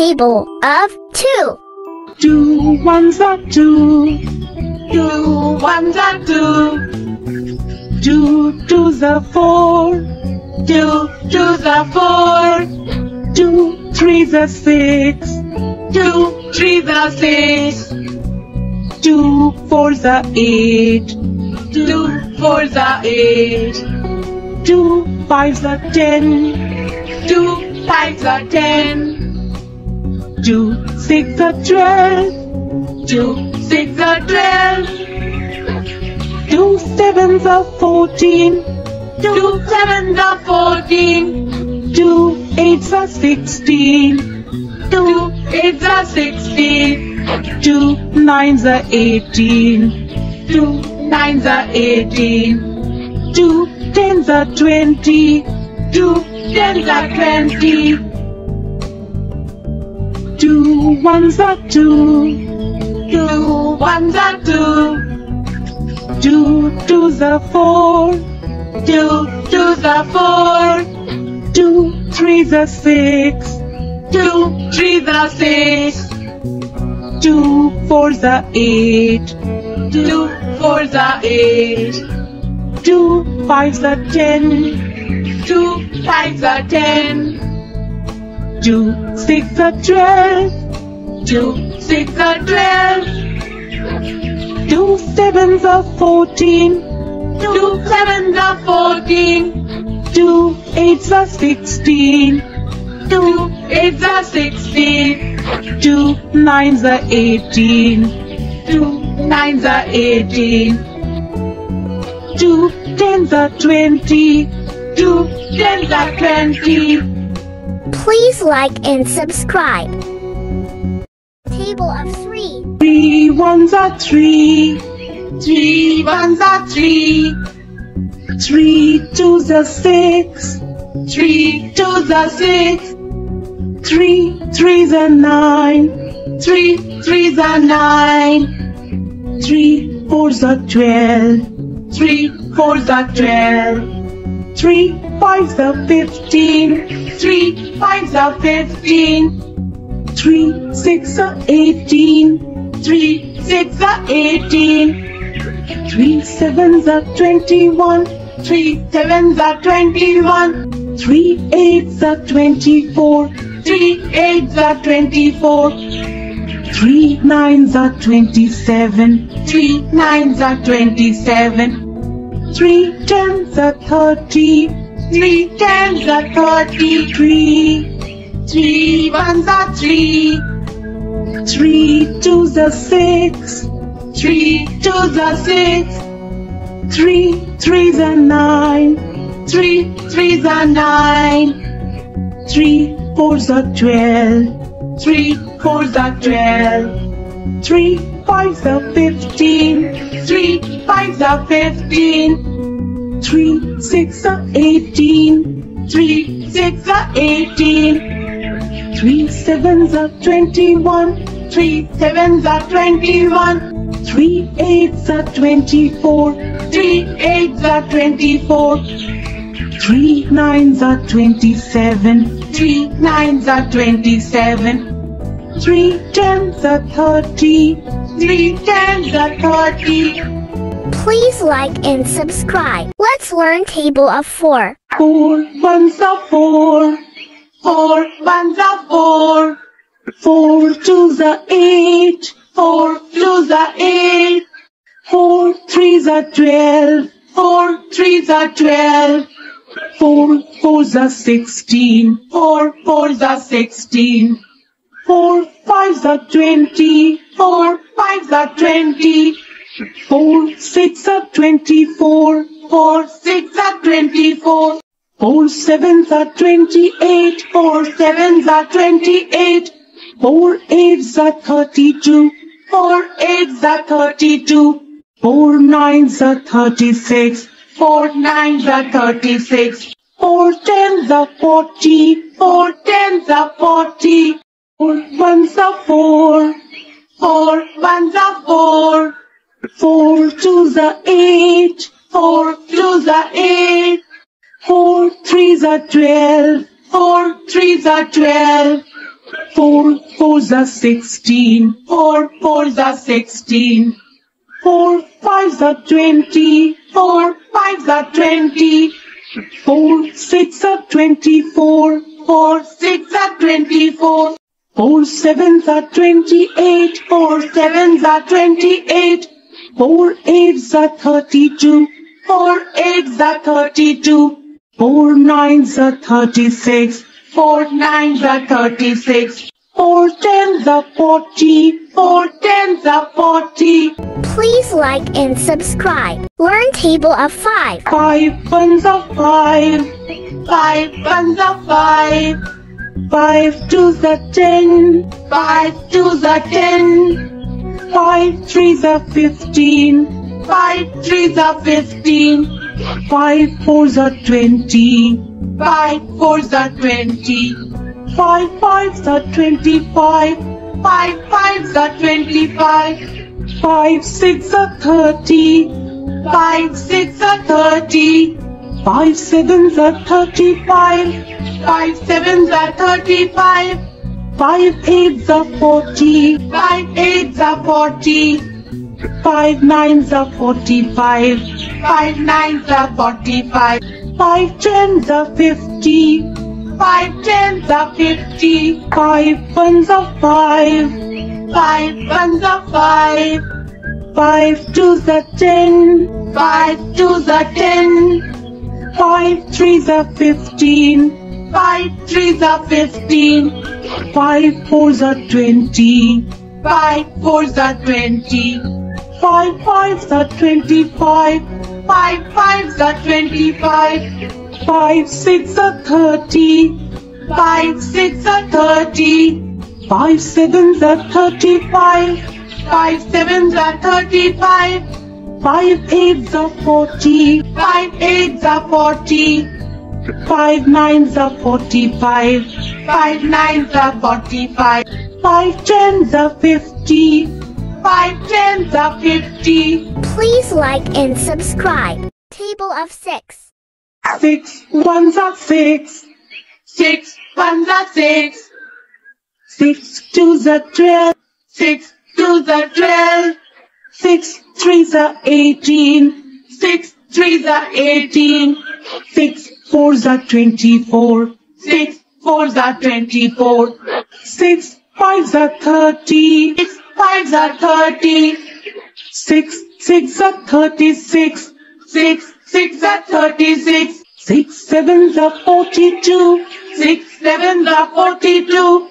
table of two. Two ones are two. Two ones are two. Two twos are four. Two twos are four. Two threes are six. Two threes are six. Two fours are eight. Two fours are eight. Two fives are ten. Two fives are ten. Two six are twelve. Two six are twelve. Two sevens are fourteen. Two sevens are fourteen. Two eights are sixteen. Two eights are sixteen. Two nines are eighteen. Two nines are eighteen. Two tens are twenty. Two tens are twenty. Two ones are two. Two ones are two. Two twos are four. Two twos are four. Two threes are six. Two threes are six. Two fours are eight. Two fours are eight. Two fives are ten. Two fives ten. Two six are twelve. Two six are twelve. Two sevens are fourteen. Two sevens are fourteen. Two eights are sixteen. Two eights are sixteen. Two nines are eighteen. Two nines are eighteen. Two tens are twenty. Two tens are twenty. Please like and subscribe. Table of three. Three ones are three. Three ones are three. Three twos are six. Three twos are six. Three threes are nine. Three threes are nine. Three fours are twelve. Three fours are twelve. Three fives are fifteen. Three fives are fifteen. Three six are eighteen. Three six are eighteen. Three sevens are twenty-one. Three sevens are twenty-one. Three eights are twenty-four. Three eights are twenty-four. Three nines are twenty-seven. Three nines are twenty-seven. Three tens are thirty. Three tens are thirty. Three. Three ones are three. Three twos are six. Three twos are six. Three threes are nine. Three threes are nine. Three fours are twelve. Three fours are twelve. Three fives are fifteen. Three fives are fifteen. Three six are eighteen. Three six are eighteen. Three sevens are twenty-one. Three sevens are twenty-one. Three eights are twenty-four. Three eights are twenty-four. Three nines are twenty-seven. Three nines are twenty-seven. Three tens are thirty. Three tens are thirty. Please like and subscribe. Let's learn table of four. Four ones are four. Four ones are four. Four twos are eight. Four twos are eight. Four threes are twelve. Four threes are twelve. Four fours are sixteen. Four fours are sixteen. Four fives are twenty. Four fives are twenty. Four six are twenty-four. Four six are twenty-four. Four sevens are twenty-eight. Four sevens are twenty-eight. Four eights are thirty-two. Four eights are thirty-two. Four nines are thirty-six. Four nines are thirty-six. Four tens are forty. Four tens are forty. Four ones are four. Four ones are four. Four twos are eight. Four twos are eight. Four threes are twelve. Four threes are twelve. Four fours are sixteen. Four fours are sixteen. Four fives are twenty. Four fives are twenty. Four six are twenty-four. Four six are twenty-four. Four sevens are twenty-eight. Four sevens are twenty-eight. Four eights are thirty-two. Four eights are thirty-two. Four nines are thirty-six. Four nines are thirty-six. Four tens are forty. Four tens are forty. Please like and subscribe. Learn table of 5. Five ones are five. Five ones are five. Five twos are ten. Five twos are ten. Five threes are fifteen. Five threes are fifteen. Five fours are twenty. Five fours are twenty. Five fives are twenty-five. Five fives are twenty-five. Five six are thirty. Five six are thirty. Five sevens are thirty-five. Five sevens are thirty-five. Five eights are forty. Five eights are forty. Five nines are forty-five. Five nines are forty-five. Five tens are fifty. Five tens are fifty. Five ones are five. Five ones are five. Five twos are ten. Five twos are ten. Five threes are fifteen. Five threes are fifteen. Five fours are twenty. Five fours are twenty. Five fives are twenty-five. Five fives are twenty-five. Five six are thirty. Five six are thirty. Five sevens are thirty-five. Five sevens are thirty-five. Five eights are forty. Five eights are forty. Five nines are forty-five. Five nines are forty-five. Five tens are fifty. Five tens are fifty. Please like and subscribe. Table of 6. Six ones are six. Six ones are six. Six twos are twelve. Six twos are twelve. Six threes are eighteen. Six threes are eighteen. Six fours are twenty-four. Six fours are twenty-four. Six fives are thirty. Six fives are thirty. Six six are thirty-six. Six six are thirty-six. Six sevens are forty-two. Six sevens are forty-two.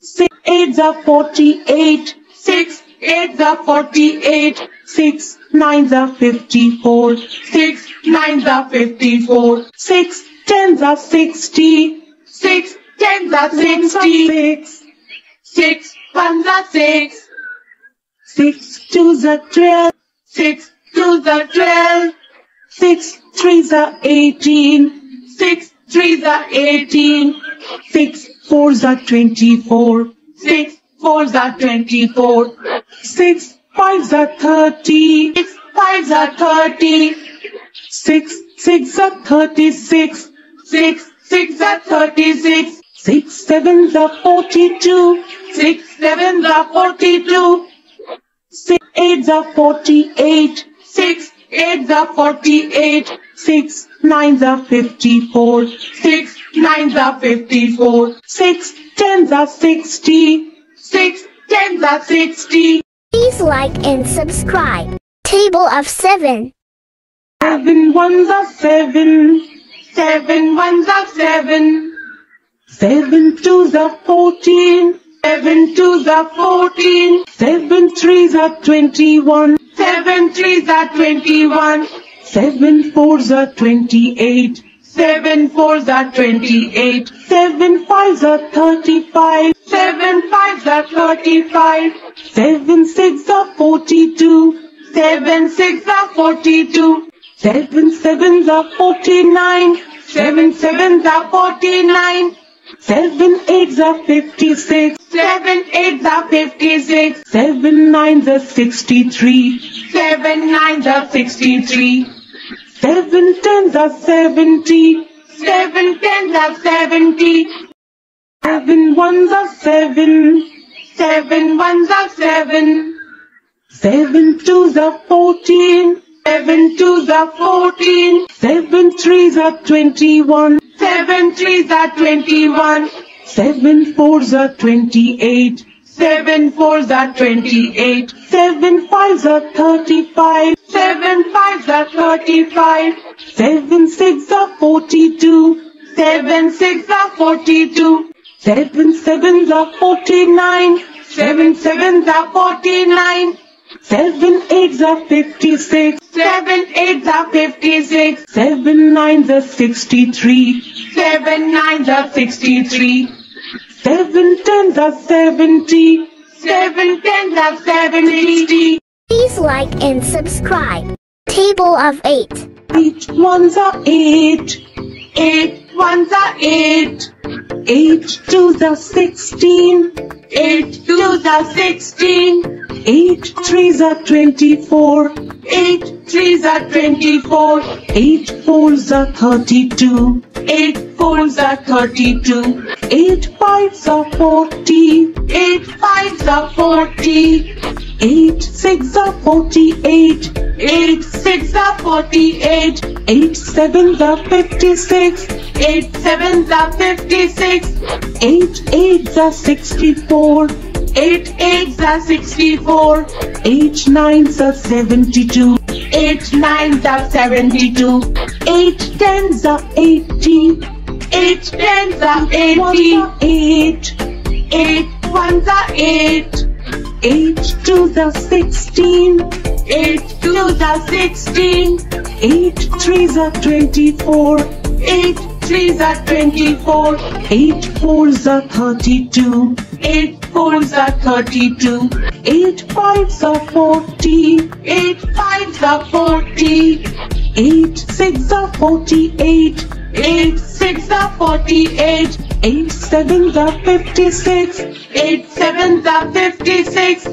Six eights are forty-eight. Six eights are forty-eight. Six nines are fifty-four. Six nines are fifty-four. Six tens are sixty. Six tens are Ones are sixty. six. Six ones are six. Six twos are twelve. Six twos are twelve. Six threes are eighteen. Six threes are eighteen. Six fours are twenty-four. Six fours are twenty-four. Six fives are thirty. Six fives are thirty. Six six are thirty-six. Six six are thirty-six. Six sevens are forty-two. Six sevens are forty-two. Six eights are forty-eight. Six eights are forty-eight. Six nines are fifty-four. Six nines are fifty-four. Six tens are sixty. Six tens are sixty. Please like and subscribe. Table of 7. Seven ones are seven. Seven ones are seven. Seven twos are fourteen. Seven twos are fourteen. Seven threes are twenty-one. Seven threes are twenty-one. Seven fours are twenty-eight. Seven fours are twenty-eight. Seven fives are thirty-five. Seven fives are thirty-five. Seven six are forty-two. Seven six are forty-two. Seven sevens are forty-nine. Seven sevens are forty-nine. Seven eights are fifty-six. Seven eights are fifty-six. Seven nines are sixty-three. Seven nines are sixty-three. Seven tens are seventy. Seven tens are seventy. Seven ones are seven. Seven ones are seven. Seven twos are fourteen. Seven twos are fourteen. Seven threes are twenty-one. Seven threes are twenty-one. Seven fours are twenty-eight. Seven fours are twenty-eight. Seven fives are thirty-five. Seven fives are thirty-five. Seven six are forty-two. Seven six are forty-two. Seven sevens are forty-nine. Seven sevens are forty-nine. Seven eights are fifty-six. Seven eights are fifty-six. Seven nines are sixty-three. Seven nines are sixty-three. Seven tens are seventy. Seven tens are seventy. Please like and subscribe. Table of 8. Eight ones are eight. Eight ones are eight. Eight twos the sixteen. 8 to the sixteen. Eight threes are twenty-four. Eight threes are twenty-four. Eight fours are thirty-two. Eight fours are thirty-two. Eight fives are forty. Eight fives are forty. Eight six are forty-eight. Eight six are forty-eight. Eight sevens are fifty-six. Eight sevens are fifty-six. Eight eights are sixty-four. Eight eights are sixty-four. Eight nines are seventy-two. Eight nines are seventy-two. Eight tens are eighty. Eight tens are eighty. eight. Eight ones are eight. Eight twos the sixteen. 8 to the sixteen. Eight threes are twenty-four. Eight threes are twenty-four. Eight fours are thirty-two. Eight fours are thirty-two. Eight fives are forty. Eight fives are forty. Eight six are forty-eight. Eight six are forty-eight. Eight sevens are fifty-six. Eight sevens are fifty-six.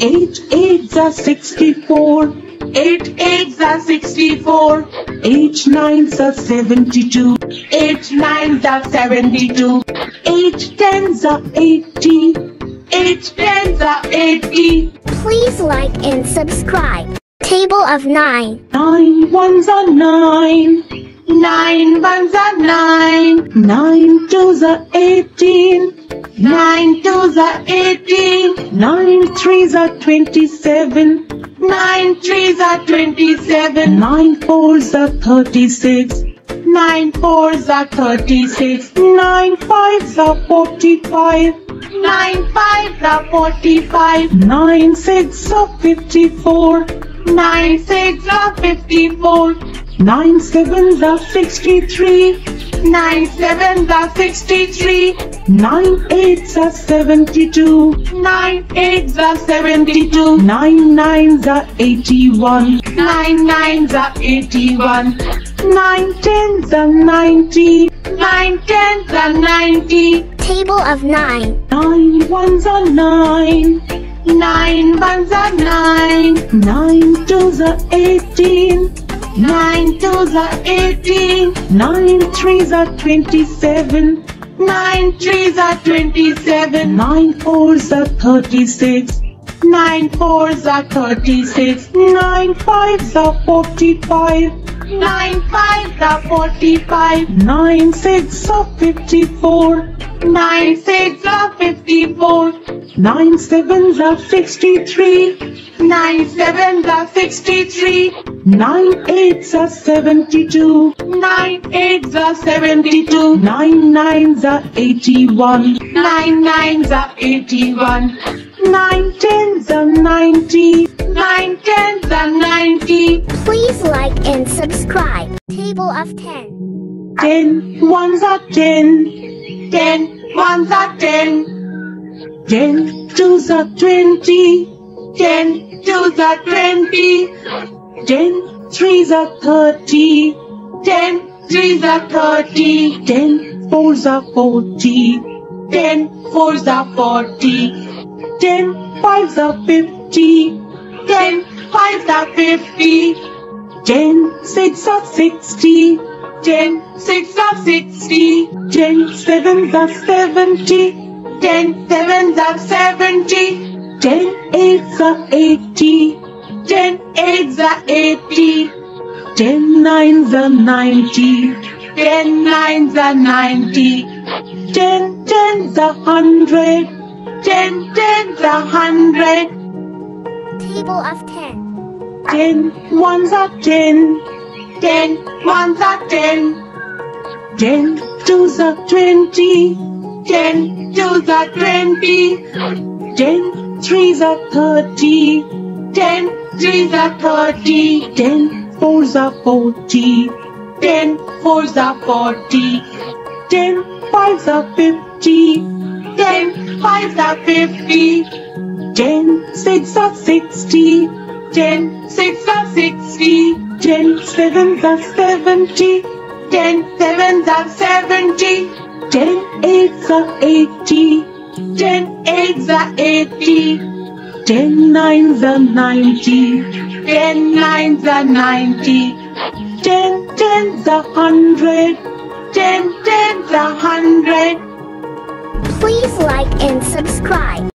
Eight eights are sixty-four. Eight eights are sixty-four. Eight nines are seventy-two. Eight nines are seventy-two. Eight tens are eighty. Eight tens are eighty. Please like and subscribe. Table of 9. Nine ones are nine. Nine ones are nine. Nine twos are eighteen. Nine twos are eighteen. Nine threes are twenty-seven. Nine threes are twenty-seven. Nine fours are thirty-six. Nine fours are thirty-six. Nine fives are forty-five. Nine fives are forty-five. Nine six are fifty-four. Nine six are fifty-four. Nine sevens are sixty-three. Nine sevens are sixty-three. Nine eights are seventy-two. Nine eights are seventy-two. Nine nines are eighty-one. Nine nines are eighty-one. Nine tens are ninety. Nine tens are ninety. Table of 9. Nine ones are nine. Nine ones are nine. Nine twos are eighteen. Nine twos are eighteen. Nine threes are twenty-seven. Nine threes are twenty-seven. Nine fours are thirty-six. Nine fours are thirty-six. Nine fives are forty-five. Nine fives are forty-five. Nine six are fifty-four. Nine six are fifty-four. Nine sevens are sixty-three. Nine sevens are sixty-three. Nine eights are seventy-two. Nine eights are seventy-two. Nine nines are eighty-one. Nine nines are eighty-one. Nine tens are ninety. Nine tens are ninety. Please like and subscribe. Subscribe. Table of 10. 10 ones are 10. 10 ones are 10. 10 twos are 20. 10 twos are 20. 10 threes are 30. 10 threes are 30. 10 fours are 40. 10 fours are 40. 10 fives are 50. 10 fives are 50. Gen 6 are 60. Gen 6 are 60. Gen 7 are 70. Gen 7 are 70. Gen 8 are 80. Gen 8 are 80. Gen 9 are 90. Gen 9 are 90. Gen 10 are 100. Ten tens of hundred. Table of ten. Ten ones are ten. Ten ones are ten. Ten twos are twenty. Ten twos are twenty. Ten threes are thirty. Ten threes are thirty. Ten fours are forty. Ten fours are forty. Ten fives are fifty. Ten fives are fifty. Ten six are sixty. Ten six are sixty. Ten sevens are seventy. Ten sevens are seventy. Ten eights are eighty. Ten eights are eighty. Ten nines are ninety. Ten nines are ninety. Ten tens are hundred. Ten tens are hundred. Please like and subscribe.